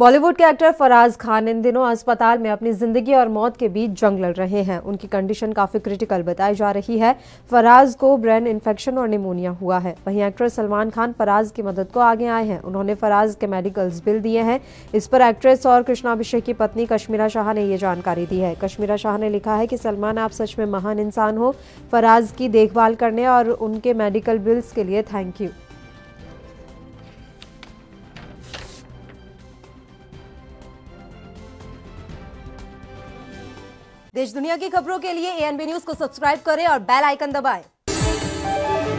बॉलीवुड के एक्टर फराज खान इन दिनों अस्पताल में अपनी ज़िंदगी और मौत के बीच जंग लड़ रहे हैं। उनकी कंडीशन काफ़ी क्रिटिकल बताई जा रही है। फराज को ब्रेन इन्फेक्शन और निमोनिया हुआ है। वहीं एक्टर सलमान खान फराज की मदद को आगे आए हैं। उन्होंने फराज के मेडिकल्स बिल दिए हैं। इस पर एक्ट्रेस और कृष्णाभिषेक की पत्नी कश्मीरा शाह ने ये जानकारी दी है। कश्मीरा शाह ने लिखा है कि सलमान, आप सच में महान इंसान हो। फराज की देखभाल करने और उनके मेडिकल बिल्स के लिए थैंक यू। देश दुनिया की खबरों के लिए एएनबी न्यूज़ को सब्सक्राइब करें और बेल आइकन दबाएँ।